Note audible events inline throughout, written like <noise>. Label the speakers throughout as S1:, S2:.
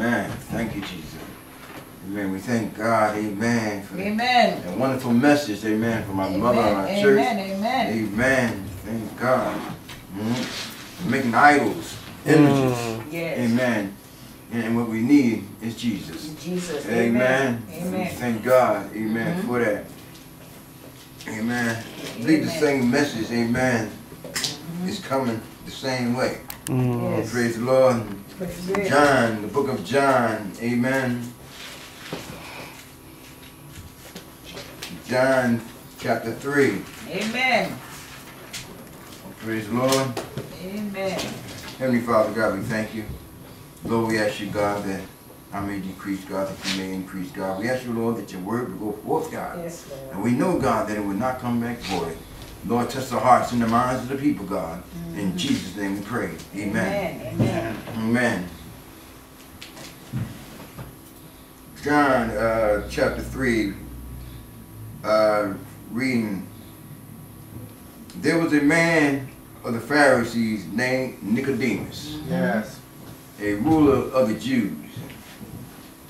S1: Amen. Thank you, Jesus. Amen. We thank God, amen, for
S2: Amen.
S1: a wonderful message, amen, from our
S2: Amen.
S1: mother and our church.
S2: Amen. Amen.
S1: Amen. Thank God. Mhm. Making idols, images.
S2: Yes.
S1: Amen. And what we need is Jesus.
S2: Jesus.
S1: Amen.
S2: Amen. Amen.
S1: Thank God. Amen for that. Amen. I believe the same message, amen, is coming the same way. Mm-hmm.
S2: Yes.
S1: Praise the Lord.
S2: Praise
S1: John, the book of John, amen. John chapter 3.
S2: Amen.
S1: Praise the Lord.
S2: Amen.
S1: Heavenly Father, God, we thank you. Lord, we ask you, God, that I may decrease, God, that you may increase, God. We ask you, Lord, that your word will go forth, God.
S2: Yes, Lord.
S1: And we know, God, that it will not come back void. Lord, touch the hearts and the minds of the people, God. In Jesus' name we pray. Amen.
S2: Amen. Amen.
S1: Amen. John uh, chapter 3, uh, reading. There was a man of the Pharisees named Nicodemus,
S3: Yes.
S1: a ruler of the Jews.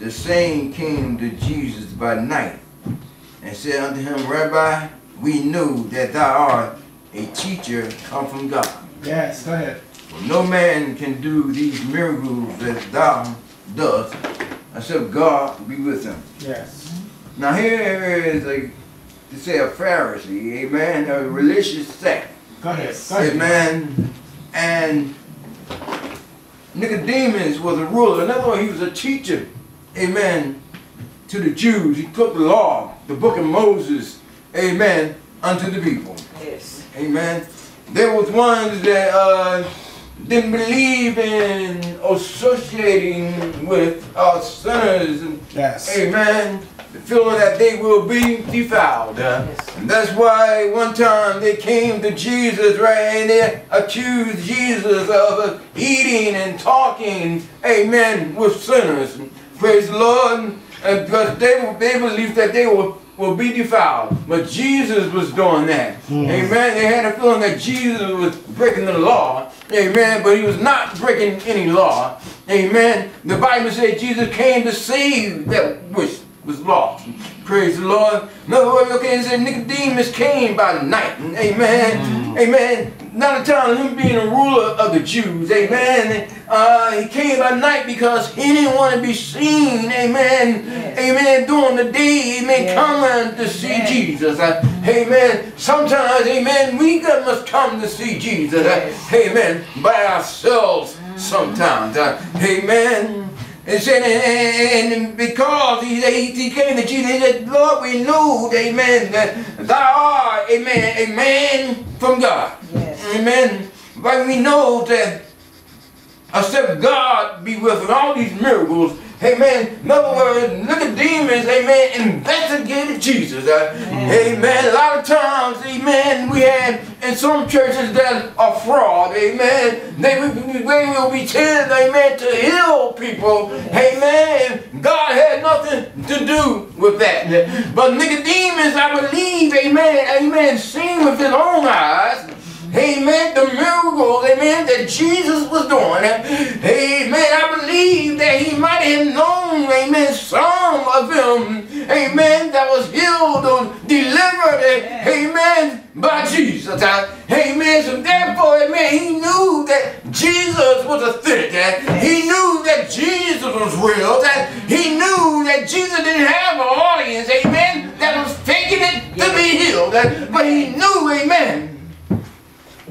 S1: The same came to Jesus by night and said unto him, Rabbi, we know that thou art a teacher come from God.
S3: Yes. Go ahead.
S1: For no man can do these miracles that thou dost except God be with him.
S3: Yes.
S1: Now here is a to say a Pharisee, a man, a religious sect,
S3: Go ahead. Go ahead.
S1: amen, and Nicodemus was a ruler. In other words, he was a teacher, amen, to the Jews. He took the law, the book of Moses, amen, unto the people.
S2: Yes.
S1: Amen. There was ones that uh, didn't believe in associating with uh, sinners.
S3: Yes.
S1: amen. The feeling that they will be defiled.
S2: Yes.
S1: and that's why one time they came to Jesus, right, and they accused Jesus of eating and talking, amen, with sinners. Praise the Lord. And because they, they believed that they will, will be defiled. But Jesus was doing that. Amen. They had a feeling that Jesus was breaking the law. Amen. But he was not breaking any law. Amen. The Bible says Jesus came to save that which was lost. Praise the Lord. In other words, okay, it said Nicodemus came by night. Amen. Not a time him being a ruler of the Jews. Amen. Uh, he came by night because he didn't want to be seen. Amen.
S2: Yes.
S1: Amen. During the day, amen,
S2: Yes.
S1: coming to see
S2: Yes.
S1: Jesus. Uh, amen. Sometimes, amen, we must come to see Jesus. Uh, amen. By ourselves sometimes. Uh, amen. And said, and, and because he, he, he came to Jesus, he said, Lord, we know, amen, that thou art, amen, a man from God.
S2: Yes.
S1: Amen. But we know that except God be with us, all these miracles, amen. In other words, Nicodemus, amen, investigated Jesus. Uh, amen. A lot of times, amen, we have in some churches that are fraud, amen. They, they will be amen, to heal people, amen. God had nothing to do with that. But Nicodemus, I believe, amen, amen, seen with his own eyes, Amen. The miracles, amen, that Jesus was doing. Amen. I believe that he might have known, amen, some of them, amen, that was healed or delivered, amen, by Jesus. Amen. So therefore, amen, he knew that Jesus was authentic. He knew that Jesus was real. That he knew that Jesus didn't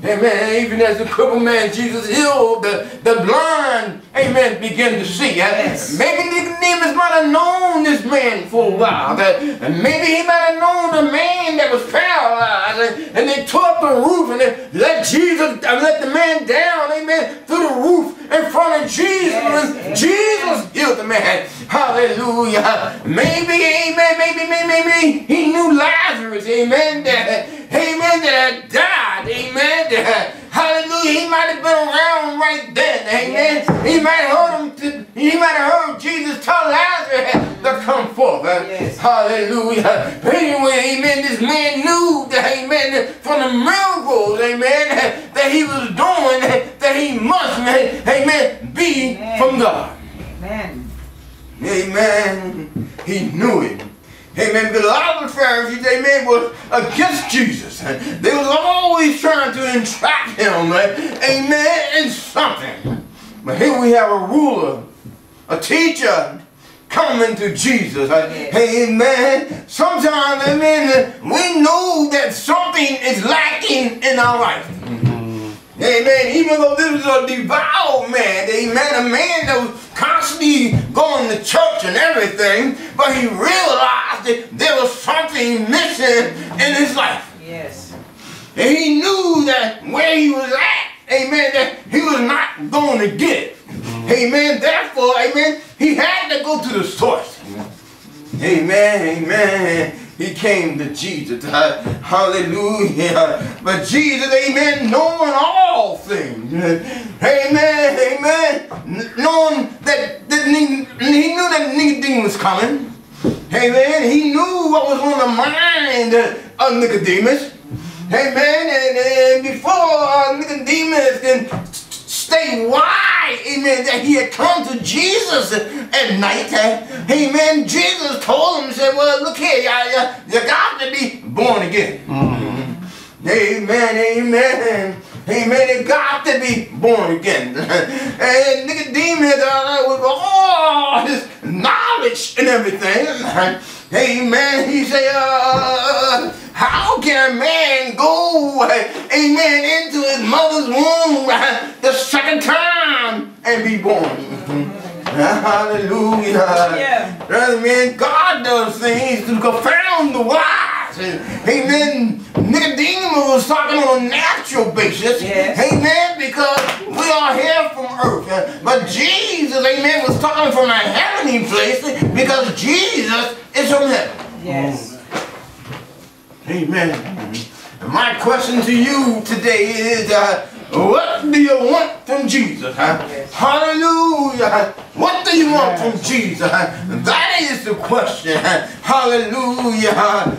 S1: Amen. Even as the crippled man, Jesus healed the, the blind, amen, began to see.
S2: Yes.
S1: Maybe Nicodemus might have known this man for a while. Mm-hmm. That, and maybe he might have known the man that was paralyzed. And, they tore up the roof and they let Jesus, let the man down, amen, through the roof in front of Jesus.
S2: Yes.
S1: Jesus healed the man. Hallelujah. Maybe, amen, maybe, maybe, maybe he knew Lazarus, amen, that, amen, that had died, amen. That, hallelujah. He might have been around right then, amen.
S2: Yes.
S1: He might have heard him, to, he might have heard Jesus tell Lazarus to come forth. uh,
S2: Yes.
S1: Hallelujah. But anyway, amen, this man knew that, amen, from the miracles, amen, that he was doing, that he must, amen, be
S2: Amen.
S1: from God.
S2: Amen.
S1: amen, he knew it. Amen. Because a lot of the Pharisees, amen, was against Jesus. They was always trying to entrap him, amen, in something. But here we have a ruler, a teacher, coming to Jesus. Amen. Sometimes, amen, we know that something is lacking in our life. Amen. Even though this is a devout man, amen, a man that was constantly going to church and everything, but he realized that there was something missing in his life.
S2: Yes.
S1: And he knew that where he was at, amen, that he was not going to get it. Mm-hmm. Amen. Therefore, amen, he had to go to the source. Amen, amen. He came to Jesus. <laughs> Hallelujah. But Jesus, amen, knowing all things. Amen, amen. Knowing that, that he, he knew that Nicodemus was coming. Amen. He knew what was on the mind of Nicodemus. Amen. And, and before uh, Nicodemus can stay why, amen, that he had come to Jesus at night. Amen. Jesus told him, said, well, look here, you, you got to be born again. Mm-hmm. Amen, amen. Amen. They got to be born again. <laughs> and Nicodemus, uh, with all his knowledge and everything, <laughs> amen, he said, uh, how can a man go, amen, into his mother's womb the second time and be born? <laughs> Hallelujah.
S2: Yeah.
S1: Amen. God does things to confound the wise. Amen. Nicodemus was talking on a natural basis.
S2: Yes.
S1: Amen. Because we are here from earth. But Jesus, amen, was talking from a heavenly place because Jesus is from heaven.
S2: Yes.
S1: Amen. And my question to you today is, uh, what do you want from Jesus? Huh?
S2: Yes.
S1: Hallelujah. What do you want from Jesus? That is the question. Hallelujah.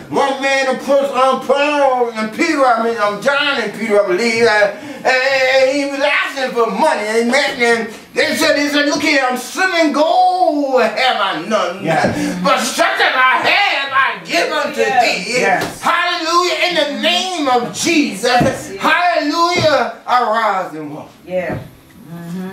S1: One man approached um, Paul and Peter, I mean, um, John and Peter, I believe, uh, and he was asking for money. Amen. And they said, he said, look here, I'm swimming gold have I none.
S3: Yes.
S1: But such as I have, I give unto
S2: Yes.
S1: thee.
S3: Yes.
S1: Hallelujah. In the name of Jesus.
S2: Yes.
S1: Hallelujah. Arise and walk.
S2: Yeah.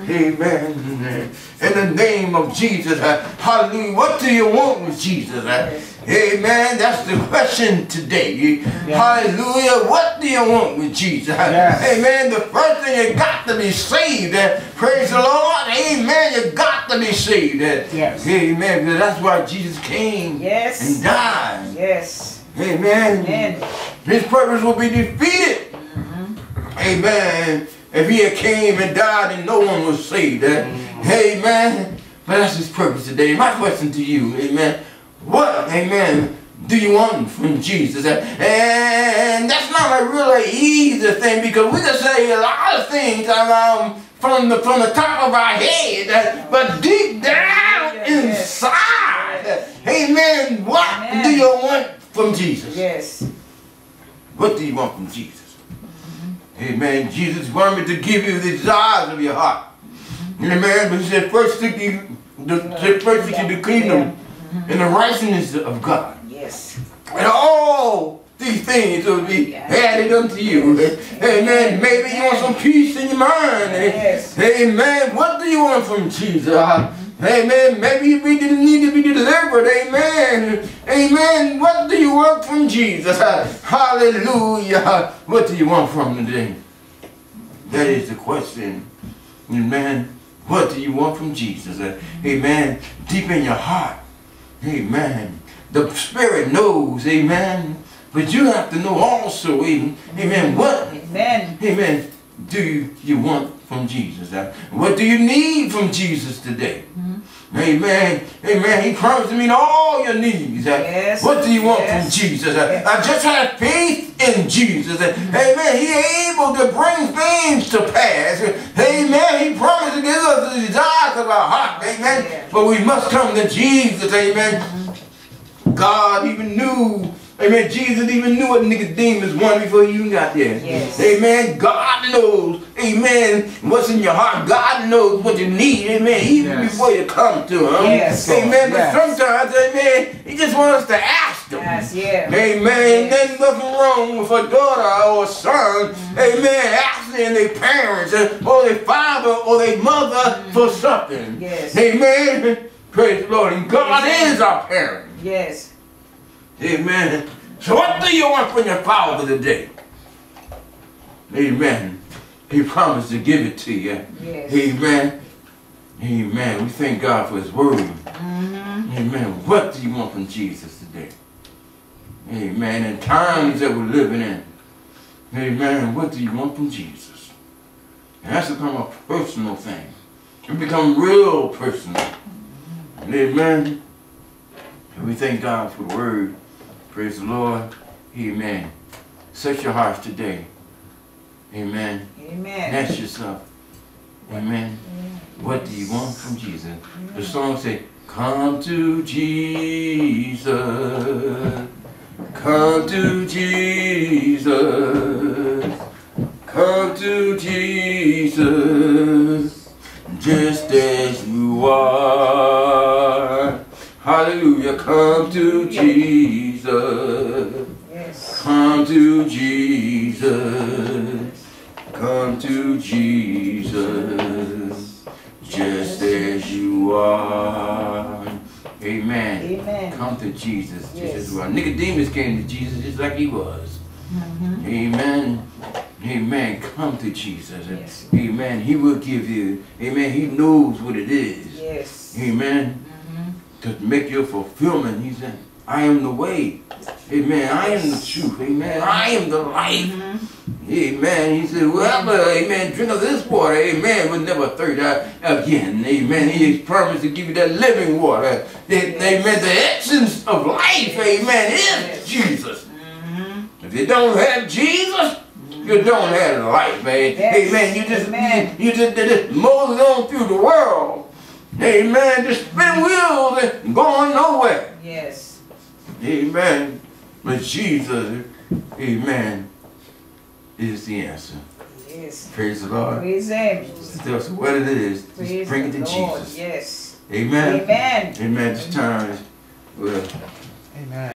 S1: Amen. In the name of Jesus. Hallelujah. What do you want with Jesus? Amen. That's the question today. Hallelujah. What do you want with Jesus?
S3: Yes.
S1: Amen. The first thing you got to be saved. Praise the Lord. Amen. You got to be saved.
S3: Yes.
S1: Amen. Because that's why Jesus came
S2: Yes.
S1: and died.
S2: Yes.
S1: Amen.
S2: Amen.
S1: His purpose will be defeated. Amen. If he had came and died and no one was saved. eh? Amen. But that's his purpose today. My question to you, amen. What, amen, do you want from Jesus? And that's not a really easy thing because we can say a lot of things um, from the from the top of our head, but deep down inside, amen, what do you want from Jesus?
S2: Yes.
S1: What do you want from Jesus? Amen. Jesus wanted to give you the desires of your heart. Mm-hmm. Amen. But he said, first seek ye the, said, first seek the kingdom and the righteousness of God.
S2: Yes.
S1: And all these things will be added unto you. Amen. Maybe you want some peace in your mind.
S2: Yes.
S1: Amen. What do you want from Jesus? Mm-hmm. Amen. Maybe we didn't need to be delivered. Amen. Amen. What do you want from Jesus? <laughs> Hallelujah. What do you want from him today? That is the question. Amen. What do you want from Jesus? Amen. Deep in your heart. Amen. The Spirit knows. Amen. But you have to know also. Amen. Amen. What
S2: Amen.
S1: Amen. Do you want from Jesus? Uh, What do you need from Jesus today? Amen. Amen. He promised to meet all your needs. Uh,
S2: Yes.
S1: What do you want
S2: Yes.
S1: from Jesus? Uh,
S2: Yes.
S1: I just have faith in Jesus. Uh, Amen. He able to bring things to pass. Amen. He promised to give us the desires of our heart. Amen. But we must come to Jesus. Amen. God even Amen. Jesus even knew what Nicodemus wanted before he even got there.
S2: Yes.
S1: Amen. God knows. Amen. What's in your heart. God knows what you need. Amen. Even
S3: Yes.
S1: before you come to him.
S2: Yes.
S1: Amen. But sometimes, amen, he just wants us to ask him.
S2: Yes, yeah.
S1: Amen.
S2: Yes.
S1: There's nothing wrong with a daughter or a son. Mm-hmm. Amen. Asking their parents or their father or their mother mm-hmm. for something.
S2: Yes.
S1: Amen. Praise the Lord. And God
S2: Amen.
S1: is our parent.
S2: Yes.
S1: Amen. So what do you want from your father today? Amen. He promised to give it to you.
S2: Yes.
S1: Amen. Amen. We thank God for his word.
S2: Mm-hmm.
S1: Amen. What do you want from Jesus today? Amen. In times that we're living in. Amen. What do you want from Jesus? And that's become a personal thing. It become real personal. Amen. And we thank God for the word. Praise the Lord. Amen. Search your hearts today. Amen.
S2: Amen.
S1: ask yourself. Amen. What do you want from Jesus? The song say, Come to Jesus. Come to Jesus. Come to Jesus. Just as you are. Hallelujah. Come to Jesus.
S2: Yes.
S1: Come to Jesus. Come to Jesus. Just as you are. Amen.
S2: Amen.
S1: Come to Jesus. Just
S2: Yes.
S1: as are. Nicodemus came to Jesus just like he was.
S2: Mm-hmm.
S1: Amen. Amen. Come to Jesus.
S2: Yes.
S1: Amen. He will give you. Amen. He knows what it is.
S2: Yes.
S1: Amen. To make your fulfillment. He said, I am the way. Amen. I am the truth. Amen. I am the life.
S2: Mm-hmm.
S1: Amen. He said, whoever, amen, drink of this water, amen, will never thirst out again. Amen. He has promised to give you that living water. That, Amen. The essence of life, amen, is Jesus.
S2: Mm-hmm.
S1: If you don't have Jesus, you don't have life, man.
S2: Yes.
S1: Amen. You just,
S2: Amen.
S1: you, you just, just mosey on through the world. Amen. Just spin wheels and going nowhere.
S2: Yes.
S1: Amen. But Jesus, amen, is the answer.
S2: Yes.
S1: Praise the Lord.
S2: Praise Him.
S1: Tell us what it is. Just
S2: Praise
S1: bring it to
S2: Lord.
S1: Jesus.
S2: Yes.
S1: Amen.
S2: Amen.
S1: Amen. This time, well,
S3: Amen.